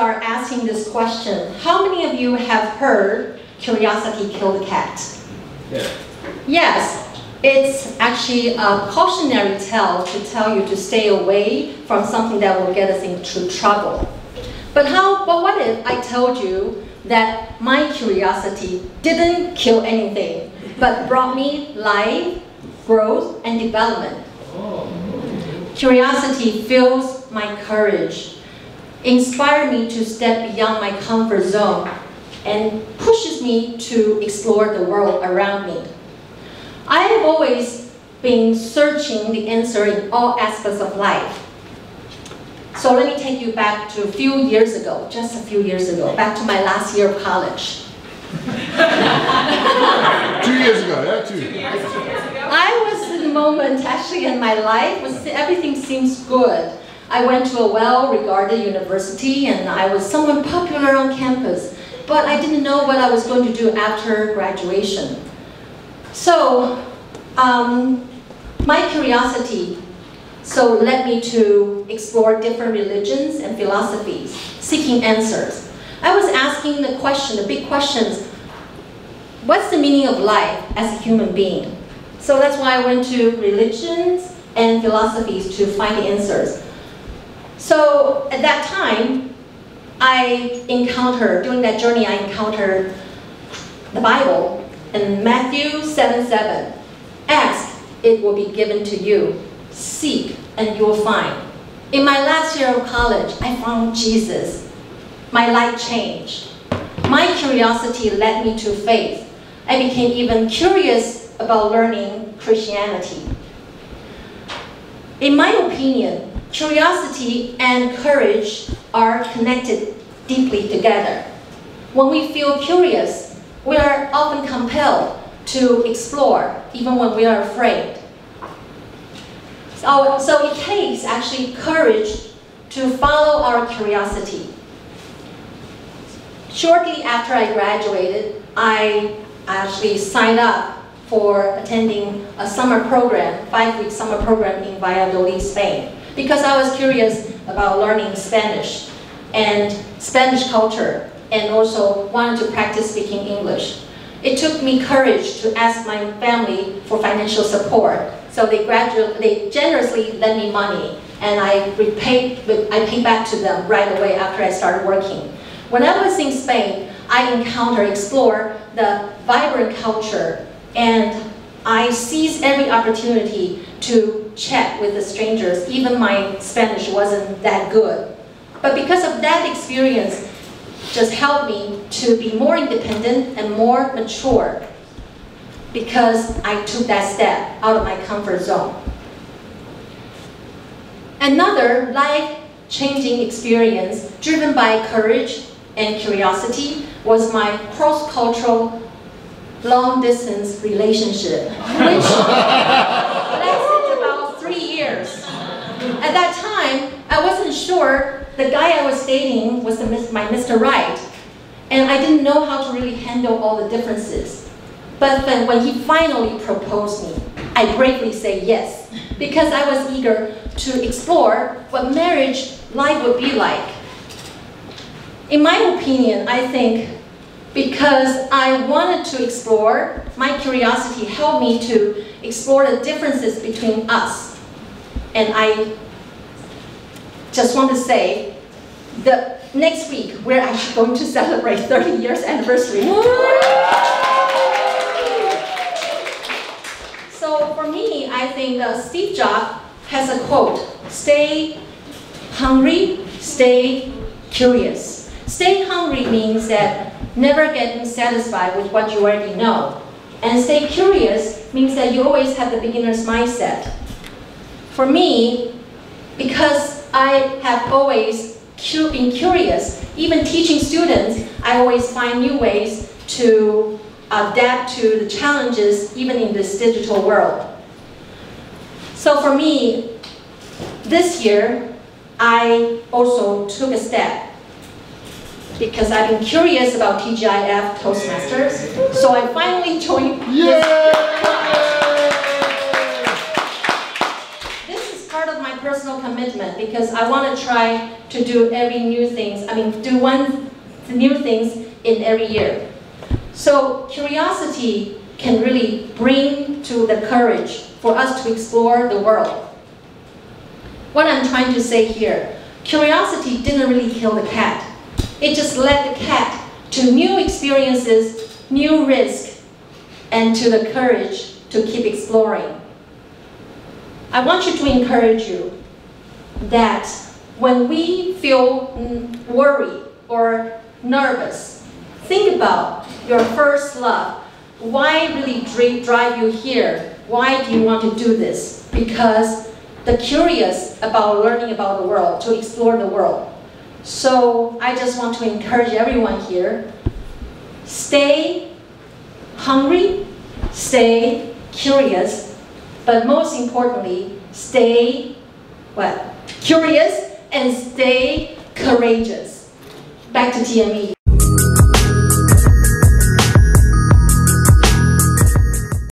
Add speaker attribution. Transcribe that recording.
Speaker 1: start asking this question. How many of you have heard curiosity killed the cat?
Speaker 2: Yeah.
Speaker 1: Yes, it's actually a cautionary tale to tell you to stay away from something that will get us into trouble. But how, but what if I told you that my curiosity didn't kill anything, but brought me life, growth, and development? Oh. Curiosity fills my courage, inspires me to step beyond my comfort zone, and pushes me to explore the world around me. I have always been searching the answer in all aspects of life. So let me take you back to a few years ago, just a few years ago, back to my last year of college.
Speaker 3: Two years ago, yeah, two.
Speaker 1: years ago I was in the moment actually in my life was everything seems good. I went to a well-regarded university and I was someone popular on campus, but I didn't know what I was going to do after graduation. So, um, my curiosity so led me to explore different religions and philosophies, seeking answers. I was asking the question, the big questions, what's the meaning of life as a human being? So that's why I went to religions and philosophies to find the answers. So at that time, I encountered, during that journey, I encountered the Bible in Matthew 7 7. Ask, it will be given to you. Seek, and you will find. In my last year of college, I found Jesus. My life changed. My curiosity led me to faith. I became even curious about learning Christianity. In my opinion, curiosity and courage are connected deeply together. When we feel curious, we are often compelled to explore, even when we are afraid. So, so it takes actually courage to follow our curiosity. Shortly after I graduated, I actually signed up for attending a summer program, five-week summer program in Valladolid, Spain, because I was curious about learning Spanish and Spanish culture, and also wanted to practice speaking English. It took me courage to ask my family for financial support, so they gradually, they generously lent me money, and I repaid, I paid back to them right away after I started working. When I was in Spain, I encountered, explored the vibrant culture, and I seized every opportunity to chat with the strangers. Even my Spanish wasn't that good. But because of that experience, just helped me to be more independent and more mature because I took that step out of my comfort zone. Another life-changing experience driven by courage and curiosity was my cross-cultural long-distance relationship, which the guy I was dating was the, my Mr. Right, and I didn't know how to really handle all the differences. But then when he finally proposed me, I bravely said yes, because I was eager to explore what marriage life would be like. In my opinion, I think because I wanted to explore, my curiosity helped me to explore the differences between us. And I just want to say, the next week, we're actually going to celebrate 30 years anniversary. so for me, I think uh, Steve Jobs has a quote, stay hungry, stay curious. Stay hungry means that never getting satisfied with what you already know. And stay curious means that you always have the beginner's mindset. For me, because I have always been curious, even teaching students, I always find new ways to adapt to the challenges even in this digital world. So for me, this year, I also took a step because I've been curious about TGIF Toastmasters. So I finally joined
Speaker 3: Yay!
Speaker 1: personal commitment because I want to try to do every new things. I mean, do one new things in every year. So curiosity can really bring to the courage for us to explore the world. What I'm trying to say here, curiosity didn't really kill the cat. It just led the cat to new experiences, new risk, and to the courage to keep exploring. I want you to encourage you that when we feel mm, worried or nervous, think about your first love. Why really drive you here? Why do you want to do this? Because the curious about learning about the world, to explore the world. So I just want to encourage everyone here, stay hungry, stay curious, but most importantly, stay what? Curious and stay courageous. Back to TME.